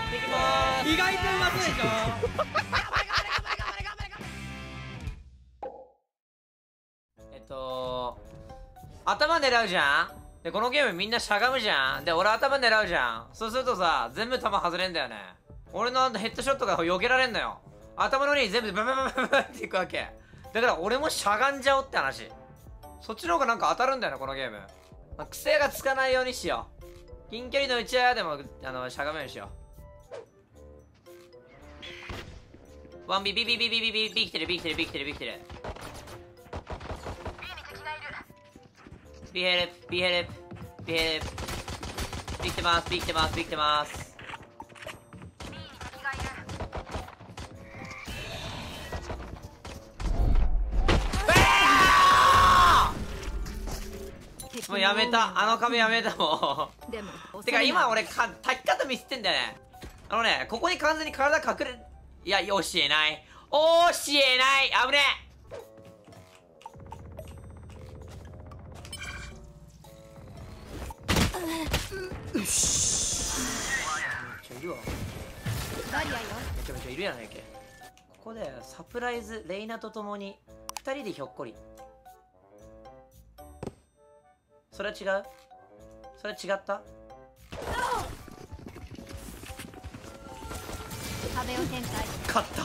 やっていきます意外とうまそうでしえっと頭狙うじゃんでこのゲームみんなしゃがむじゃん。で俺頭狙うじゃん。そうするとさ全部弾外れんだよね。俺のヘッドショットが避けられんのよ。頭の上に全部ババババババっていくわけだから俺もしゃがんじゃおうって話そっちの方がなんか当たるんだよなこのゲーム、まあ、癖がつかないようにしよう近距離の打ち合いでもあのしゃがむようにしようワンビビビビビビビビ来てるビ来てるビ来てるビ来てるビヘルプビヘルプビヘルプビ来てますビ来てますビ来てますもうやめたあの壁やめたもうてか今俺か炊き方ミスってんだよねあのねここに完全に体隠れいや教えない。教えない。危ねえ。うっしめっちゃいるわバリアよめちゃめちゃいるやないけここでサプライズレイナと共に2人でひょっこり。それは違う？それは違った？壁を展開勝った。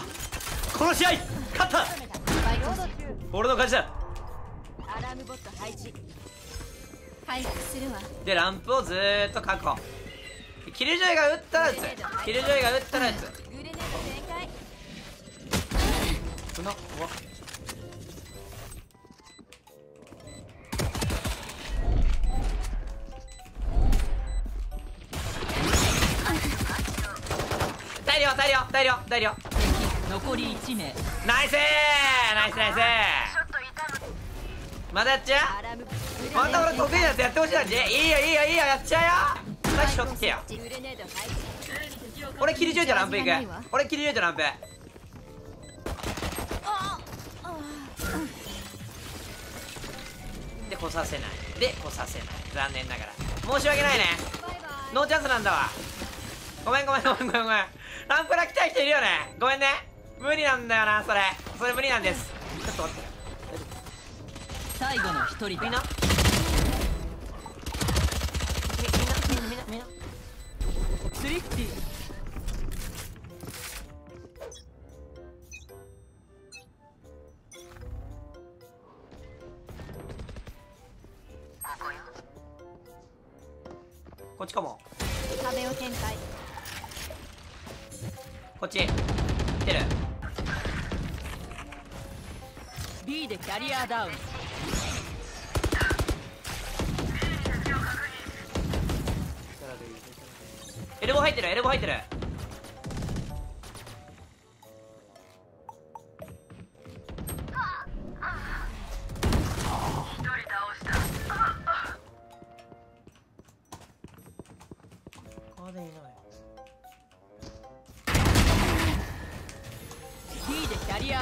この試合勝った。俺の勝ちだ。アラームボット配置。回復するわ。でランプをずーっと確保。キルジョイが撃ったら撃つ。キルジョイが撃ったら撃つうなうわ大量大量大量大量残り1名。ナイスーナイスナイスまだやっちゃう？また俺得意なやつやってほしいなじいいよいいよいいよやっちゃうよ。ナイスショット来てよ。俺キルジョイとランプ行く。俺キルジョイとランプ。で来させない。で来させない。残念ながら。申し訳ないね。 No chance なんだわ。ごめんごめんごめんごめんごめんランプラ来たい人いるよね。ごめんね。無理なんだよなそれ。それ無理なんです。ちょっと待って。最後の1人みんな。みだみんなみんなみんな。スリッティこっちかも。壁を展開こっち。来てる。B でキャリアダウン。エルボー入ってるエルボー入ってる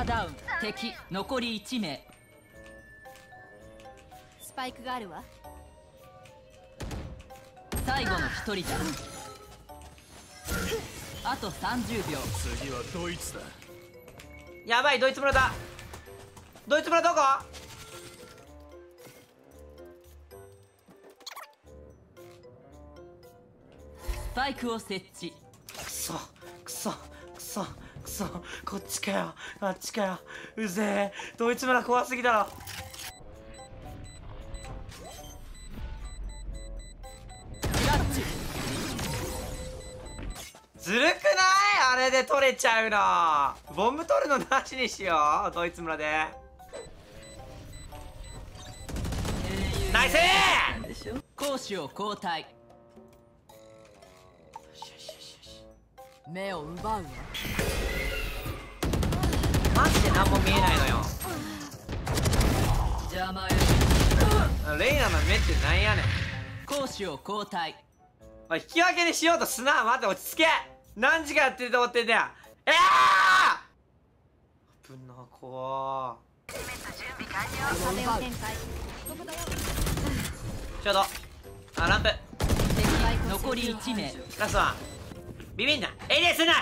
ダウン。敵残り1名。スパイクがあるわ。最後の1人だ。あと30秒。次はドイツだ。やばいドイツ村だ。ドイツ村どこ？スパイクを設置。くそくそくそくそこっちかよ。あっちかよ。うぜえ。ドイツ村怖すぎだろ。ずるくない？あれで取れちゃうの。ボム取るのなしにしよう。ドイツ村で。ナイス！でしょ攻守を交代目を奪うわ。マジで何も見えないのよ。邪魔よ。レイナの目ってなんやねん。攻守を交代。おい引き分けにしようとすな。待って落ち着け。何時間やってると思ってんだよ。ええー、危な怖ちょうど。あランプ。敵残り1名ラストワンビビんなエリアすんな。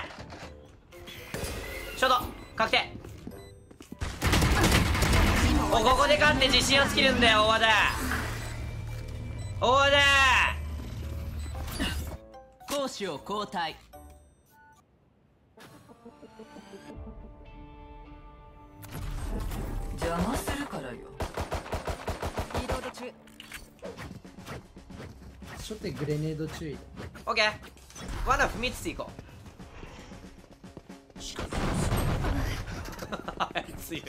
ショート確定。おここで勝って自信をつけるんだよ大和田。大和田。攻守を交代。邪魔するからよ。リロード中初手グレネード注意。オッケー罠踏みつついこう。強い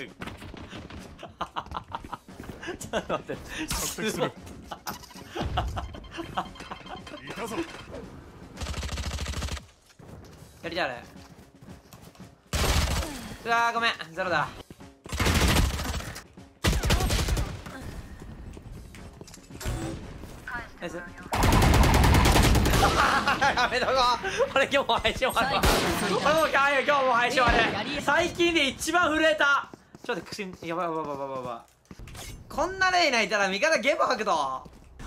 ちょっと待って。すごい やりたいあれうわーごめん。ゼロだ。ナイスやめとこう俺今日も配信終わるわ。俺もう今日も配信終わる。最近で一番震えた。ちょっとくしんやばいやばいやばい。やばいやばいこんなレイナいたら味方ゲボ吐くと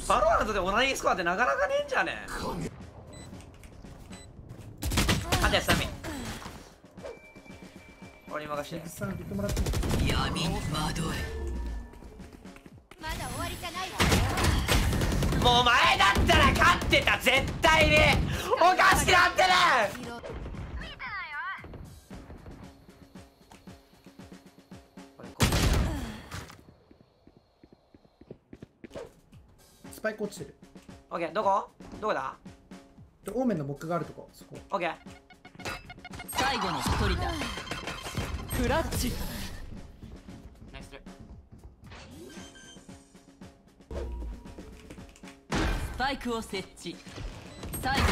バロラントでオナニースコアってなかなかねえんじゃねあとや俺に任して菊池さん言ってもらって。も闇に惑え。まだ終わりじゃないわもう前だったら勝ってた絶対に。おかしくなってる。スパイク落ちてる。オッケー。どこ？どこだ？でオーメンの木があるとこ。そこ。オッケー。最後の一人だ。クラッチスパイクを設置。最後の一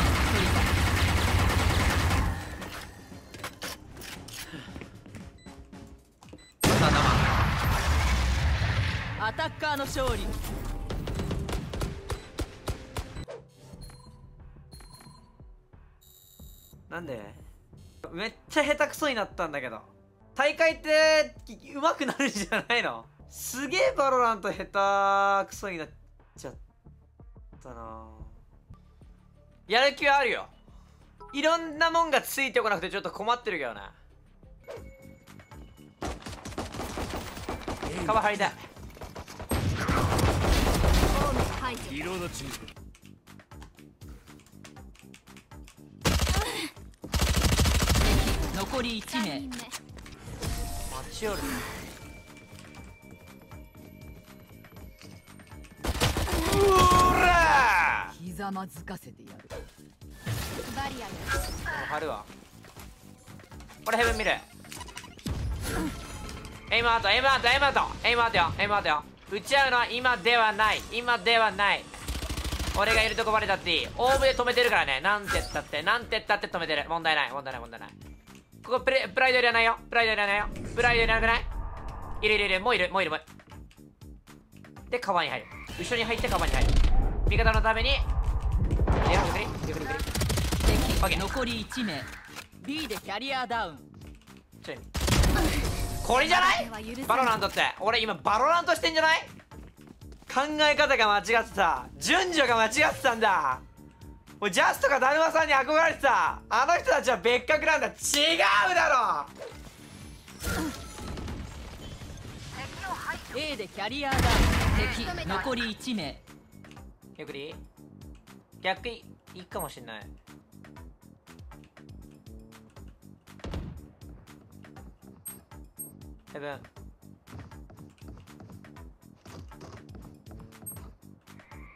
人頭だアタッカーの勝利。なんで？めっちゃ下手くそになったんだけど。大会って上手くなるんじゃないの？すげえバロラント下手くそになっちゃったな。やる気はあるよ。いろんなもんがついてこなくてちょっと困ってるけどな。カバー入りたいホーム排除リロード中残り1 3名。人目マチオルうらひざまずかせてやる。バリアよ貼るわ。これヘブン見る。 Aim out aim out aim out。 Aim out よ。 Aim out よ。打ち合うのは今ではない。今ではない。俺がいるとこバレたっていい。オーブで止めてるからね。なんて言ったって。なんて言ったって止めてる。問題ない。問題ない。問題ない。ここプレプライドいらないよ。プライドいらないよ。プライドいらなくない？いるいるいる。もういる。もういる。もういる。でカバーに入る。後ろに入ってカバーに入る。味方のために残り1名。B でキャリアダウン。これじゃない？バロラントって。俺今バロラントしてんじゃない？考え方が間違ってた。順序が間違ってたんだ。もうジャストかダルマさんに憧れてた。あの人たちは別格なんだ。違うだろ！A でキャリアダウン。敵。残り1名。ゆっくり逆いいいかもしんない。ヘブン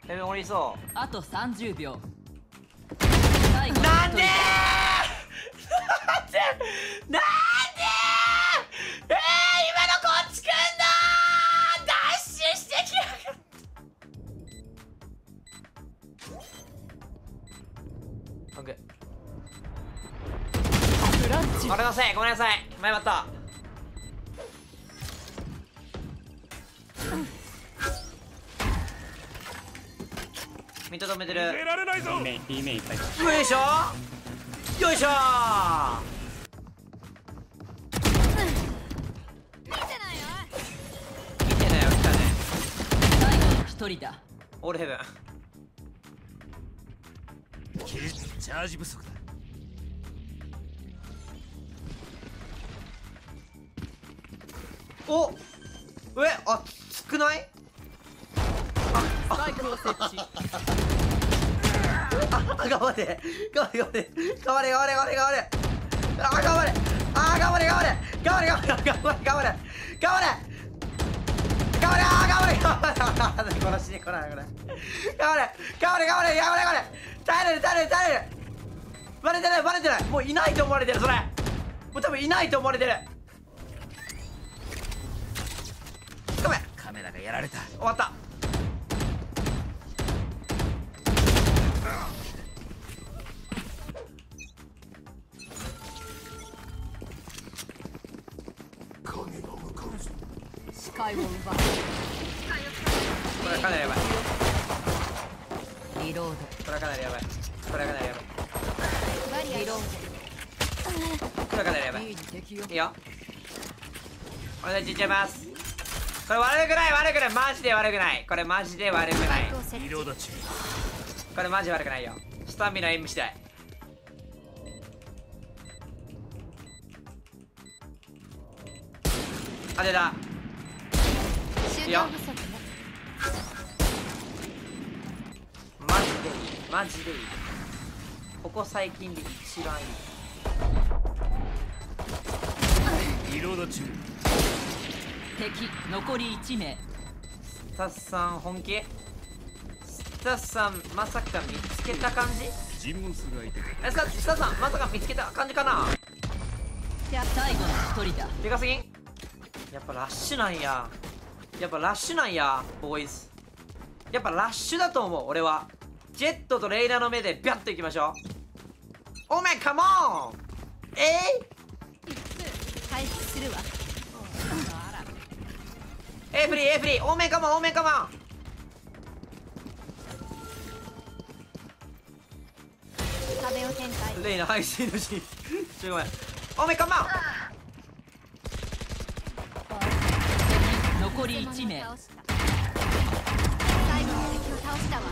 ヘブン俺いそう。あと30秒なんで一人 なんでなんでせいごめんなさい。前まった。見とどめてる。出られないぞ。メイン B メイン最初よいしょ。よいしょ。見てないよ見てなよ来たね。最後の一人だ。オールヘブン。チャージ不足おえあ少ない？スパイクを設置あ頑張って頑張れ。頑張れ頑張れ。頑張れ頑張れ頑張れ。あ頑張れ。あ頑張れ頑張れ。頑張れ頑張れ頑張れ頑張れ。頑張れ。頑張れあ頑張れ。頑張れ殺し に来ないこれ。頑張れ。頑張れ頑張れ。頑張れ頑張れ。耐えれる耐えれる耐えれる。バレてないバレてない。もういないと思われてるそれ。もう多分いないと思われてる。メラがやられた。終わった。視界を奪うこれはかなりやばい。リローこれはかなりやばい。これはかなりやばい。バリローこれはかなりやばいいいよ。俺たちいっちゃいますこれ悪くない悪くないマジで悪くない。これマジで悪くない。これマジ悪くないよ。スタミナエム次第。当てた。終了不足ねマジでいい。マジでいい。ここ最近で一番いい。リロード中敵残り1名。スタッさん本気？スタッさんまさか見つけた感じ？がえスタスタッさんまさか見つけた感じかな？最後の1人だ。でかすぎん？やっぱラッシュなんや。やっぱラッシュなんやボーイズ。やっぱラッシュだと思う俺は。ジェットとレイナの目でビャッといきましょう。おめカモン！え回復するわ。い、エイフリーエイフリーおめカモンおめカモン壁を展開レイナ排水のシーン。ちょごめん。おめカモン敵残り1名。最後の敵を倒したわ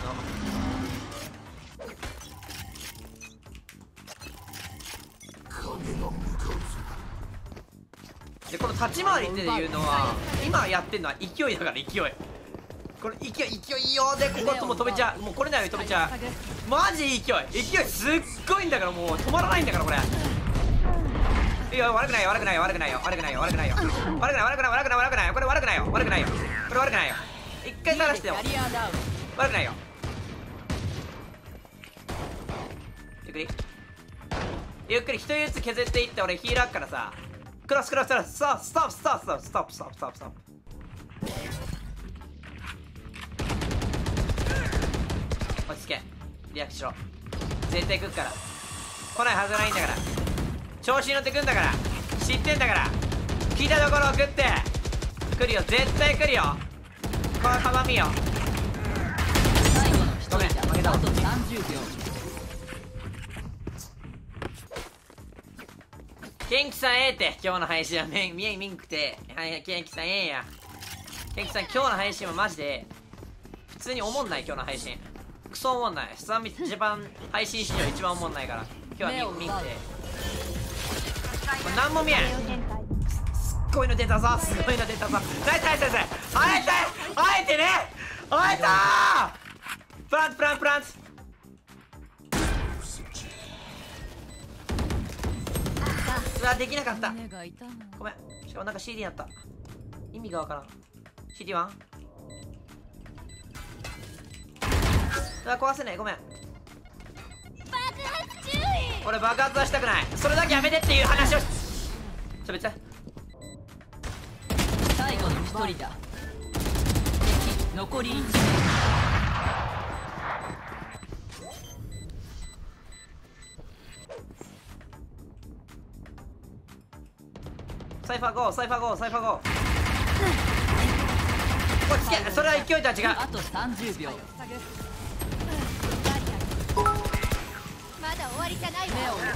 立ち回りっていうのは今やってるのは勢いだから勢い。これ勢い勢いいいよでここもう飛べちゃう。もうこれなように飛べちゃう。マジ勢い。勢いすっごいんだからもう止まらないんだからこれ。いや悪くないよ悪くないよ悪くないよ悪くないよ悪くないよ。悪くない悪くない悪くない悪くない悪くないよ。これ悪くないよ悪くないよ。これ悪くないよ。一回探してよ。悪くないよ。ゆっくり。ゆっくり一人ずつ削っていって俺ヒールあっからさクラスクラスクラスストップストップストップストップストップストップ,トップおけリアクション絶対来るから来ないはずないんだから調子に乗ってくんだから知ってんだから来たところを送って来るよ絶対来るよこの鏡よ最後のごめん負けたわ30秒ケンキさんええって。今日の配信はめん見え見んくて。はいケンキさんええや。ケンキさん今日の配信はマジで。普通におもんない今日の配信。クソおもんない。スタミ一番配信史上一番おもんないから。今日は見見んくて。これ何も見えん。すっごいの出たぞ。すごいの出たぞ。あえてあえてね。あえたー。プランツプランツプラン。ツうわできなかった。ごめん。しかもなんか CD やった。意味がわからん。CD1? うわ壊せない。ごめん。俺爆発はしたくない。それだけやめてっていう話をしちょ別に最後の1人だ。敵残り1名イファー go サイファー go サイファー go。落ち着けそれは勢いとは違う。あと30秒まだ終わりじゃないわ。目を奪う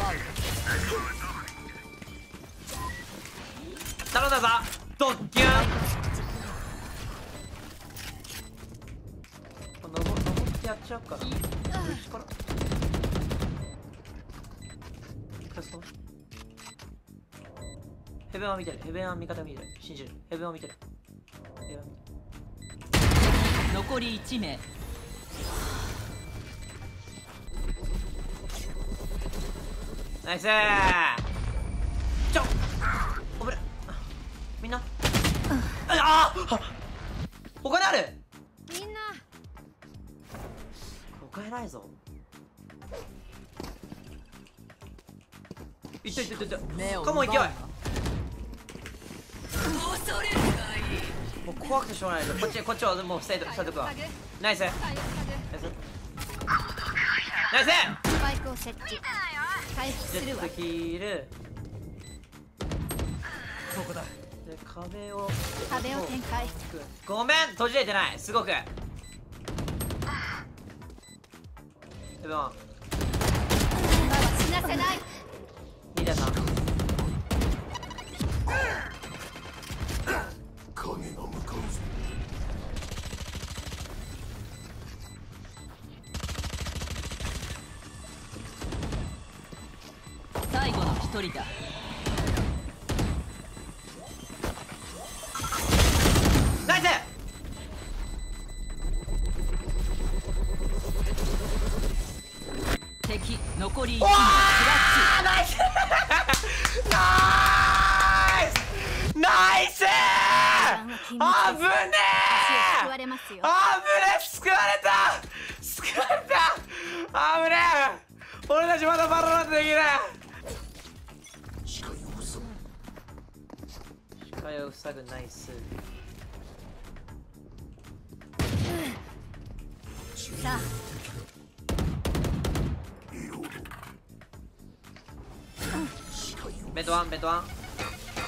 頼んだぞ。ドッキュン。登登ってやっちゃうからヘブンは見てる。ヘブンは味方見てる。信じる。ヘブンを見てる。ヘブンは見てる。残り1名。ナイス！ちょおぶれみんな？ああお金ある？みんな。お金ないぞ。いったいったいったいった目をカモン勢いもう怖くてしょうがないぞこっちこっちはもうステートスタートくわタグナイス。ナイス。ナイス。スパイクを設置。回復するわ。ジェットヒールここだ。で壁を。壁を展開。ごめん閉じれてない。すごく。エブン今は死なせない。リーダーさん最後の1人だ。ナイス！敵残り1名クわラあナイス！ナイスナイス！あぶねえ！救われた！救われた！あぶねえ！俺たちまだバロラントできない視界を塞ぐナイス。さあ。ベッドワンベッドワン。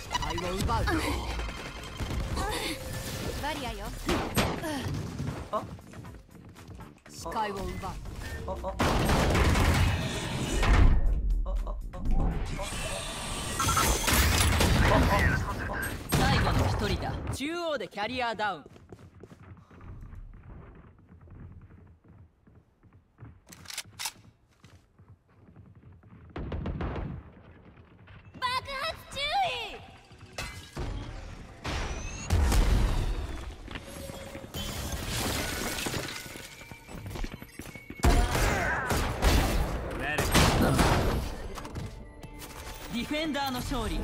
視界を奪うバリアよ。あ。視界を奪う。ああ。ああ。あ最後の1人だ。中央でキャリアダウン。爆発注意。ディフェンダーの勝利。